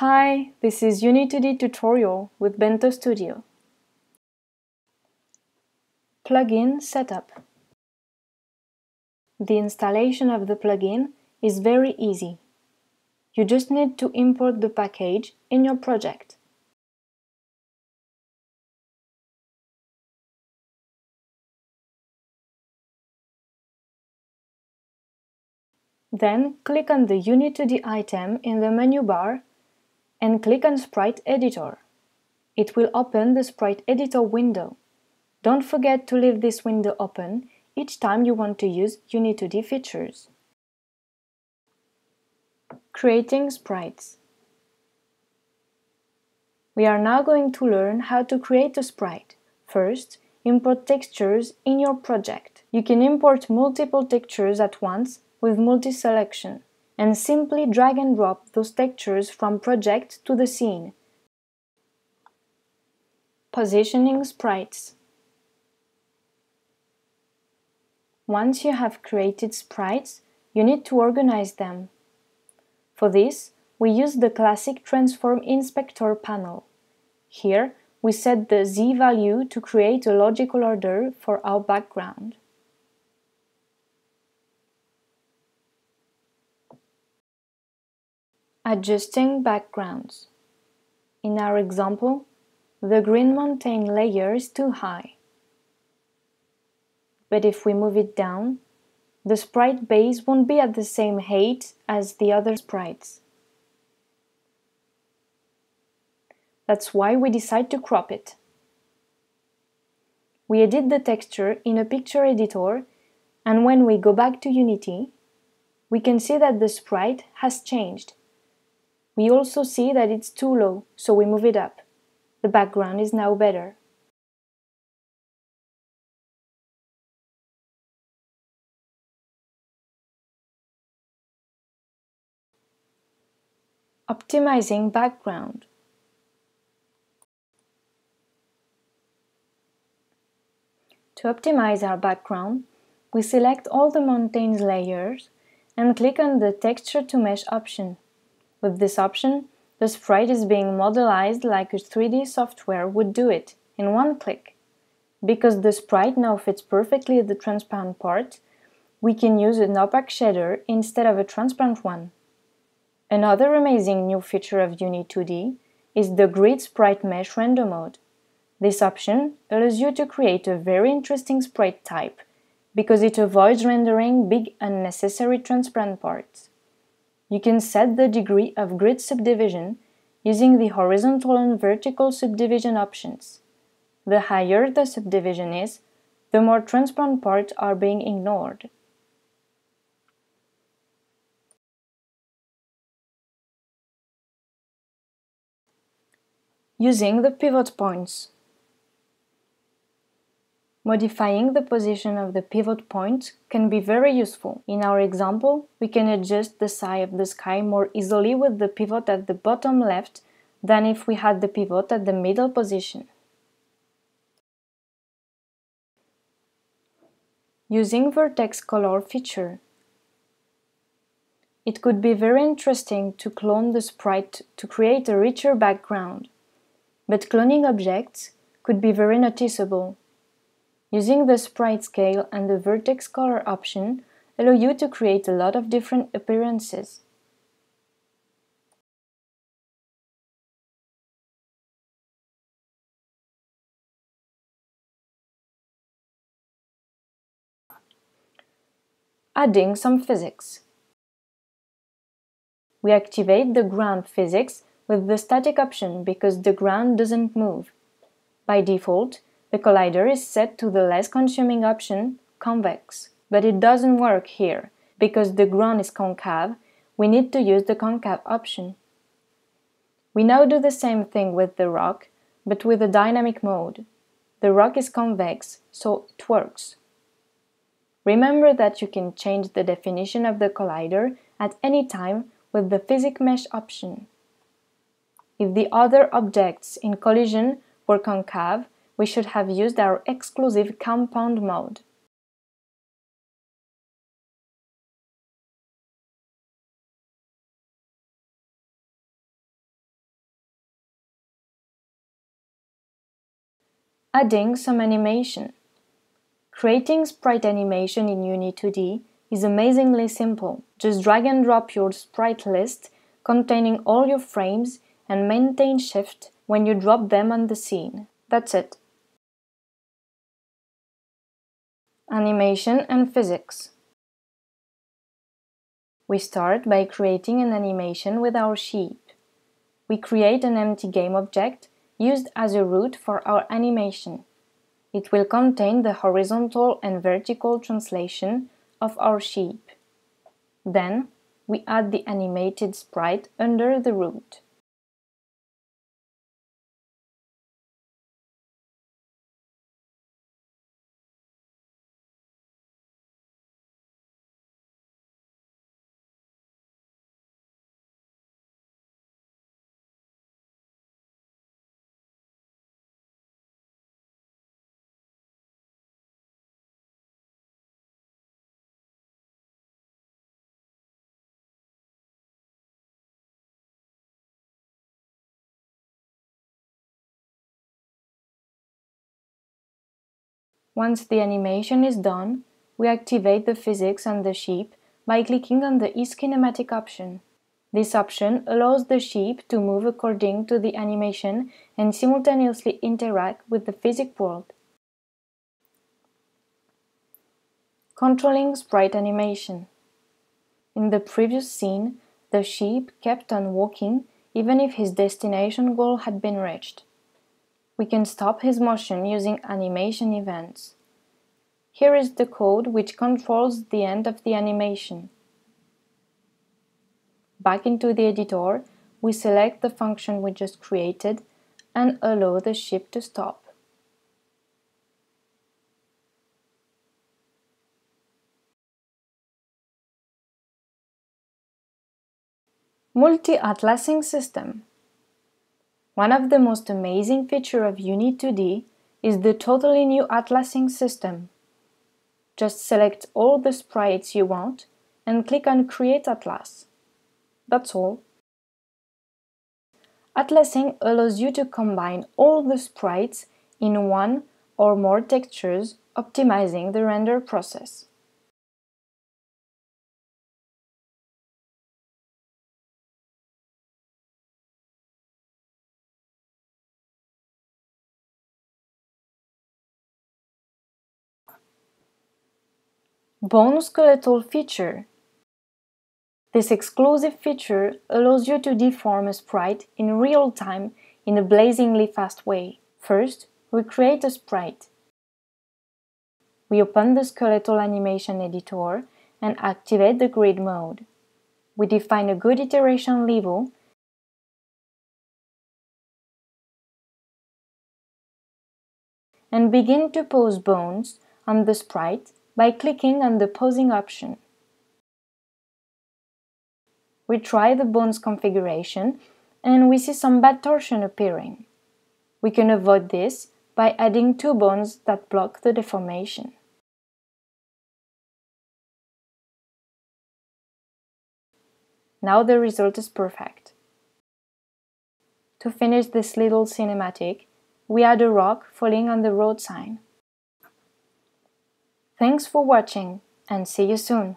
Hi, this is Uni2D tutorial with Bento Studio. Plugin setup. The installation of the plugin is very easy. You just need to import the package in your project. Then click on the Uni2D item in the menu bar and click on Sprite Editor. It will open the Sprite Editor window. Don't forget to leave this window open each time you want to use Uni2D features. Creating sprites. We are now going to learn how to create a sprite. First, import textures in your project. You can import multiple textures at once with multi-selection and simply drag and drop those textures from project to the scene. Positioning sprites. Once you have created sprites, you need to organize them. For this, we use the classic Transform Inspector panel. Here, we set the Z value to create a logical order for our background. Adjusting backgrounds. In our example, the green mountain layer is too high. But if we move it down, the sprite base won't be at the same height as the other sprites. That's why we decide to crop it. We edit the texture in a picture editor and when we go back to Unity, we can see that the sprite has changed. We also see that it's too low, so we move it up. The background is now better. Optimizing background. To optimize our background, we select all the mountains layers and click on the Texture to Mesh option. With this option, the sprite is being modelized like a 3D software would do it, in one click. Because the sprite now fits perfectly the transparent part, we can use an opaque shader instead of a transparent one. Another amazing new feature of Uni2D is the Grid Sprite Mesh Render Mode. This option allows you to create a very interesting sprite type because it avoids rendering big unnecessary transparent parts. You can set the degree of grid subdivision using the horizontal and vertical subdivision options. The higher the subdivision is, the more transparent parts are being ignored. Using the pivot points. Modifying the position of the pivot point can be very useful. In our example, we can adjust the size of the sky more easily with the pivot at the bottom left than if we had the pivot at the middle position. Using vertex color feature. It could be very interesting to clone the sprite to create a richer background, but cloning objects could be very noticeable Using the sprite scale and the vertex color option allow you to create a lot of different appearances. Adding some physics. We activate the ground physics with the static option because the ground doesn't move. By default, the collider is set to the less consuming option, convex. But it doesn't work here. Because the ground is concave, we need to use the concave option. We now do the same thing with the rock, but with a dynamic mode. The rock is convex, so it works. Remember that you can change the definition of the collider at any time with the Physics Mesh option. If the other objects in collision were concave, we should have used our exclusive compound mode. Adding some animation. Creating sprite animation in Uni 2D is amazingly simple. Just drag and drop your sprite list containing all your frames and maintain shift when you drop them on the scene. That's it. Animation and physics. We start by creating an animation with our sheep. We create an empty game object used as a root for our animation. It will contain the horizontal and vertical translation of our sheep. Then, we add the animated sprite under the root. Once the animation is done, we activate the physics on the sheep by clicking on the isKinematic option. This option allows the sheep to move according to the animation and simultaneously interact with the physics world. Controlling sprite animation. In the previous scene, the sheep kept on walking even if his destination goal had been reached. We can stop his motion using animation events. Here is the code which controls the end of the animation. Back into the editor, we select the function we just created and allow the ship to stop. Multi-atlasing system one of the most amazing features of Uni2D is the totally new atlasing system. Just select all the sprites you want and click on Create Atlas. That's all. Atlasing allows you to combine all the sprites in one or more textures, optimizing the render process. Bone skeletal feature. This exclusive feature allows you to deform a sprite in real time in a blazingly fast way. First, we create a sprite. We open the skeletal animation editor and activate the grid mode. We define a good iteration level and begin to pose bones on the sprite by clicking on the posing option. We try the bones configuration and we see some bad torsion appearing. We can avoid this by adding two bones that block the deformation. Now the result is perfect. To finish this little cinematic, we add a rock falling on the road sign. Thanks for watching and see you soon.